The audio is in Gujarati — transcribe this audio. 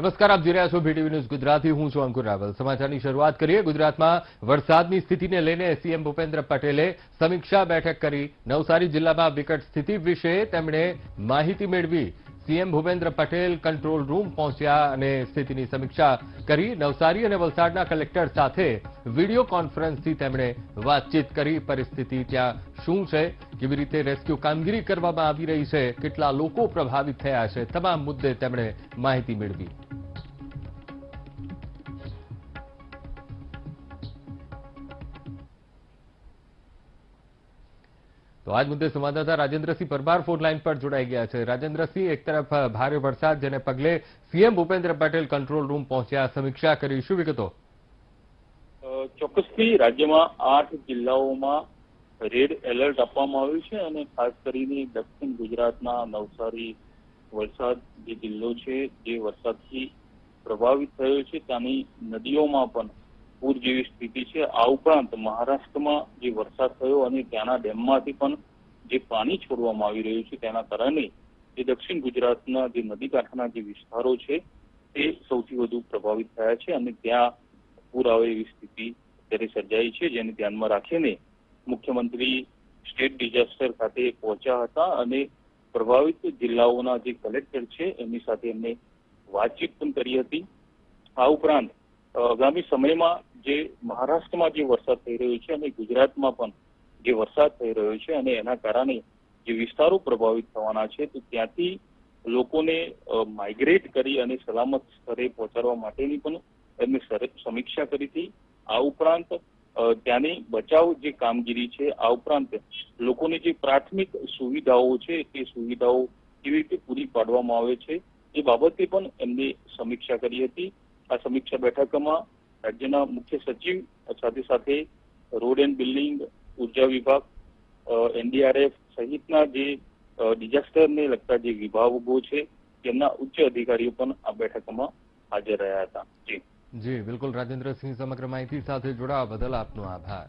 નમસ્કાર, આપ જોઈ રહ્યા છો બીટીવી ન્યૂઝ ગુજરાતી. હું છું અંકુર રાવલ. સમાચારની શરૂઆત કરીએ. ગુજરાતમાં વરસાદની સ્થિતિને લઈને સીએમ ભૂપેન્દ્ર પટેલે સમીક્ષા બેઠક કરી. નવસારી જિલ્લામાં વિકટ સ્થિતિ વિશે તેમણે માહિતી મેળવી. CM Bhupendra Patel control room પહોંચ્યા અને સ્થિતિની સમીક્ષા કરી. નવસારી અને વલસાડના કલેક્ટર સાથે વીડિયો કોન્ફરન્સથી તેમણે વાતચીત કરી. પરિસ્થિતિ ત્યાં શું છે? કેવી રીતે રેસ્ક્યુ કામગીરી કરવામાં આવી રહી છે? કેટલા લોકો પ્રભાવિત થયા છે? તમામ મુદ્દે તેમણે માહિતી મેળવી. તો આજ મુદ્દે સંવાદદાતા રાજેન્દ્રસિંહ પરમાર ફોન લાઈન પર જોડાઈ ગયા છે. રાજેન્દ્રસિંહ, એક તરફ ભારે વરસાદ, જેને પગલે CM Bhupendra Patel control room પહોંચ્યા. સમીક્ષા કરી. શું વિગતો? ચોક્કસથી રાજ્યમાં આઠ જિલ્લાઓમાં રેડ એલર્ટ આપવામાં આવ્યું છે અને ખાસ કરીને દક્ષિણ ગુજરાતના નવસારી વલસાડ જે જિલ્લો છે, જે વરસાદથી પ્રભાવિત થયો છે, ત્યાંની નદીઓમાં પણ પૂર જેવી સ્થિતિ છે. આ ઉપરાંત મહારાષ્ટ્રમાં જે વરસાદ થયો અને ત્યાંના ડેમમાંથી પણ જે પાણી છોડવામાં આવી રહ્યું છે, તેના કારણે જે દક્ષિણ ગુજરાતના જે નદી કાંઠાના જે વિસ્તારો છે, તે સૌથી વધુ પ્રભાવિત થયા છે અને ત્યાં પૂર આવે એવી સ્થિતિ અત્યારે સર્જાઈ છે, જેને ધ્યાનમાં રાખીને મુખ્યમંત્રી સ્ટેટ ડિઝાસ્ટર ખાતે પહોંચ્યા હતા અને પ્રભાવિત જિલ્લાઓના જે કલેક્ટર છે, એમની સાથે એમને વાતચીત પણ કરી હતી. આ ઉપરાંત આગામી સમયમાં જે મહારાષ્ટ્રમાં જે વરસાદ થઈ રહ્યો છે અને ગુજરાતમાં પણ જે વરસાદ થઈ રહ્યો છે અને એના કારણે જે વિસ્તારો પ્રભાવિત થવાના છે, તો ત્યાંથી લોકોને માઇગ્રેટ કરી અને સલામત સ્થળે પહોંચાડવા માટેની પણ એમને સમીક્ષા કરી હતી. આ ઉપરાંત ત્યાંની બચાવ જે કામગીરી છે, આ ઉપરાંત લોકોની જે પ્રાથમિક સુવિધાઓ છે તે સુવિધાઓ કેવી રીતે પૂરી પાડવામાં આવે છે, એ બાબતે પણ એમને સમીક્ષા કરી હતી. આ સમીક્ષા બેઠકમાં રાજ્યના મુખ્ય સચિવ, સાથે સાથે રોડ એન્ડ બિલ્ડિંગ, ઊર્જા વિભાગ એનડીઆરએફ સહિતના જે ડિઝાસ્ટરને લગતા જે વિભાગો છે, તેમના ઉચ્ચ અધિકારીઓ પણ આ બેઠકમાં હાજર રહ્યા હતા. જી. જી, બિલકુલ રાજેન્દ્રસિંહ, સમગ્ર માહિતી સાથે જોડાવા બદલ આપનો આભાર.